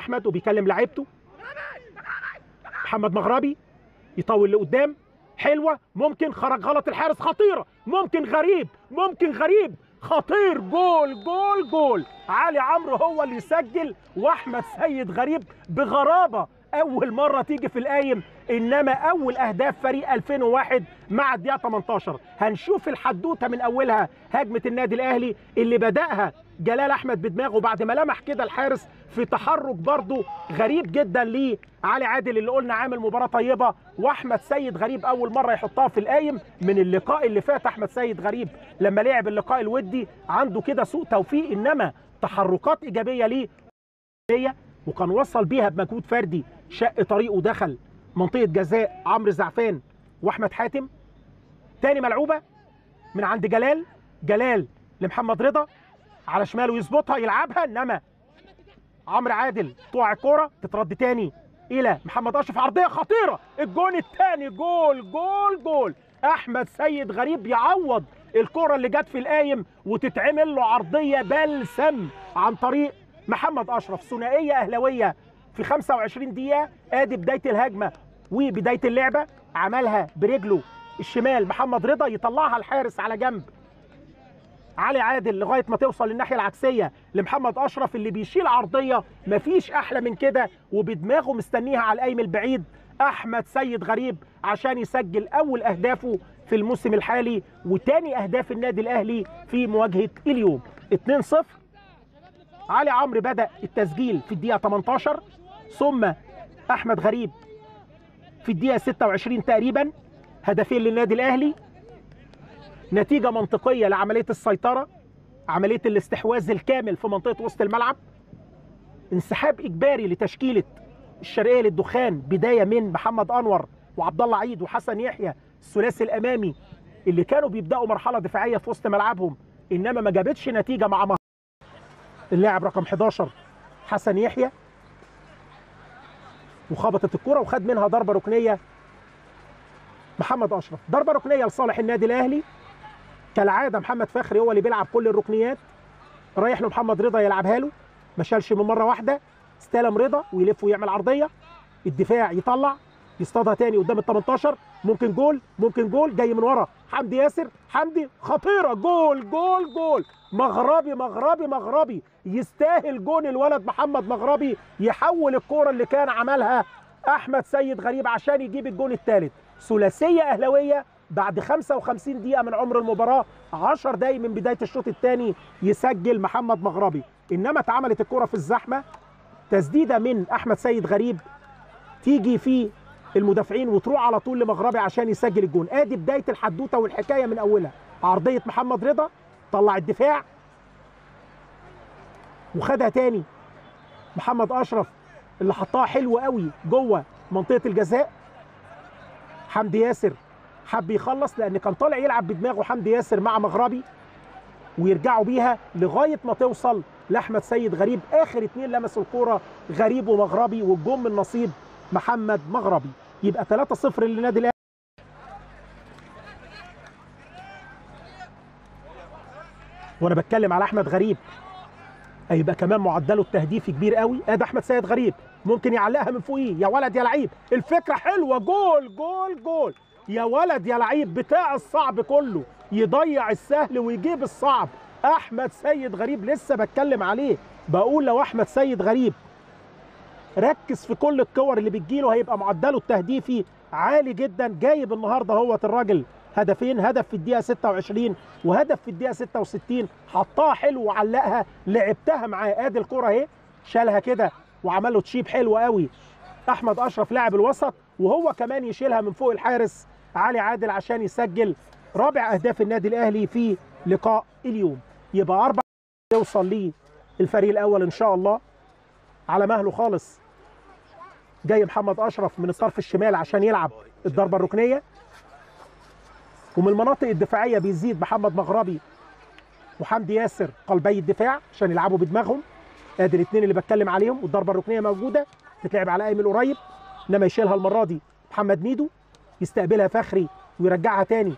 أحمد وبيكلم لعيبته. محمد مغربي يطول لقدام. حلوة. ممكن خرج غلط. الحارس خطيره ممكن غريب. ممكن غريب. خطير. جول جول جول. علي عمرو هو اللي يسجل وأحمد سيد غريب بغرابة. أول مرة تيجي في القايم إنما أول أهداف فريق 2001 مع الدقيقة 18 هنشوف الحدوتة من أولها هجمة النادي الأهلي اللي بدأها جلال أحمد بدماغه بعد ما لمح كده الحارس في تحرك برضه غريب جدا ليه علي عادل اللي قلنا عامل مباراة طيبة وأحمد سيد غريب أول مرة يحطها في القايم من اللقاء اللي فات أحمد سيد غريب لما لعب اللقاء الودي عنده كده سوء توفيق إنما تحركات إيجابية ليه وكان وصل بيها بمجهود فردي شق طريقه ودخل منطقة جزاء عمرو زعفان وأحمد حاتم. تاني ملعوبة من عند جلال جلال لمحمد رضا. على شماله يظبطها يلعبها. انما عمرو عادل تقع الكورة تترد تاني إلى محمد أشرف. عرضية خطيرة. الجون الثاني جول جول جول. أحمد سيد غريب يعوض الكره اللي جت في القايم وتتعمل له عرضية بلسم عن طريق محمد أشرف. ثنائية أهلاوية في 25 دقيقة. آدي بداية الهجمة وبداية اللعبة. عملها برجله الشمال محمد رضا يطلعها الحارس على جنب. علي عادل لغاية ما توصل للناحية العكسية لمحمد أشرف اللي بيشيل عرضيه مفيش أحلى من كده وبدماغه مستنيها على القايم البعيد. أحمد سيد غريب عشان يسجل أول أهدافه في الموسم الحالي وتاني أهداف النادي الأهلي في مواجهة اليوم. 2-0 علي عمرو بدأ التسجيل في الدقيقة 18 ثم أحمد غريب في الدقيقة 26 تقريبا. هدفين للنادي الأهلي. نتيجة منطقية لعملية السيطرة عملية الاستحواذ الكامل في منطقة وسط الملعب. انسحاب إجباري لتشكيلة الشرقية للدخان بداية من محمد أنور وعبد الله عيد وحسن يحيى الثلاثي الأمامي اللي كانوا بيبدأوا مرحلة دفاعية في وسط ملعبهم إنما ما جابتش نتيجة مع مهر. اللاعب رقم 11 حسن يحيى وخبطت الكرة وخد منها ضربة ركنية محمد أشرف. ضربة ركنية لصالح النادي الأهلي. كالعادة محمد فخري هو اللي بيلعب كل الركنيات. رايح له محمد رضا يلعبها له. ما شالش من مرة واحدة. استلم رضا ويلف ويعمل عرضية. الدفاع يطلع. يصطادها تاني قدام ال 18 ممكن جول ممكن جول. جاي من ورا. حمدي ياسر. حمدي خطيرة. جول جول جول. مغربي مغربي مغربي. يستاهل جون الولد محمد مغربي. يحول الكورة اللي كان عملها أحمد سيد غريب عشان يجيب الجون الثالث ثلاثية أهلاوية بعد 55 دقيقة من عمر المباراة 10 دقايق من بداية الشوط الثاني يسجل محمد مغربي. إنما اتعملت الكرة في الزحمة تسديدة من أحمد سيد غريب تيجي في المدافعين وتروح على طول لمغربي عشان يسجل الجون. آدي بداية الحدوتة والحكاية من أولها. عرضية محمد رضا طلع الدفاع وخدها تاني. محمد أشرف اللي حطها حلو قوي جوه منطقة الجزاء. حمدي ياسر حب يخلص لأن كان طالع يلعب بدماغه حمدي ياسر مع مغربي ويرجعوا بيها لغاية ما توصل لأحمد سيد غريب. آخر اتنين لمسوا الكورة غريب ومغربي والجون من نصيب محمد مغربي. يبقى 3-0 للنادي الأهلي. وأنا بتكلم على أحمد غريب. هيبقى كمان معدله التهديفي كبير قوي. أدي أحمد سيد غريب. ممكن يعلقها من فوقيه. يا ولد يا لعيب. الفكرة حلوة. جول جول جول. يا ولد يا لعيب بتاع الصعب كله يضيع السهل ويجيب الصعب. أحمد سيد غريب لسه بتكلم عليه. بقول لو أحمد سيد غريب ركز في كل الكور اللي بتجيله هيبقى معدله التهديفي عالي جدا. جايب النهارده هوت الراجل. هدفين هدف في الدقيقة 26 وهدف في الدقيقة 66 حطها حلو وعلقها. لعبتها معاه أدي الكرة أهي. شالها كده وعمل له تشيب حلو قوي أحمد أشرف لاعب الوسط وهو كمان يشيلها من فوق الحارس. علي عادل عشان يسجل رابع أهداف النادي الأهلي في لقاء اليوم. يبقى أربع يوصل ليه الفريق الأول إن شاء الله. على مهله خالص. جاي محمد أشرف من الطرف الشمال عشان يلعب الضربة الركنية. ومن المناطق الدفاعية بيزيد محمد مغربي وحمدي ياسر قلبي الدفاع عشان يلعبوا بدماغهم. ادي الاثنين اللي بتكلم عليهم والضربة الركنية موجودة تتلعب على ايمن قريب إنما يشيلها المرة دي محمد ميدو يستقبلها فخري ويرجعها تاني.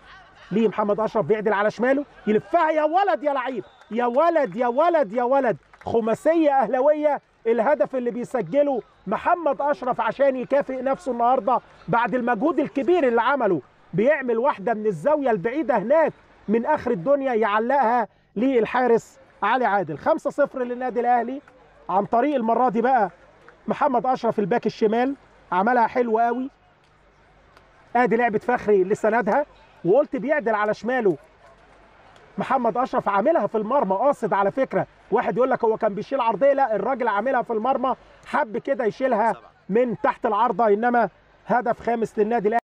ليه محمد أشرف بيعدل على شماله؟ يلفها. يا ولد يا لعيب. يا ولد يا ولد يا ولد. خماسية أهلاوية الهدف اللي بيسجله محمد أشرف عشان يكافئ نفسه النهارده بعد المجهود الكبير اللي عمله. بيعمل واحدة من الزاوية البعيدة هناك من آخر الدنيا يعلقها للحارس علي عادل. 5-0 للنادي الأهلي. عن طريق المرة دي بقى محمد أشرف الباك الشمال عملها حلو قوي. ادي لعبة فخري اللي سندها وقلت بيعدل على شماله. محمد أشرف عاملها في المرمى قاصد على فكرة. واحد يقول لك هو كان بيشيل عرضية؟ لا الراجل عاملها في المرمى. حب كده يشيلها من تحت العارضه إنما هدف خامس للنادي الأهلي.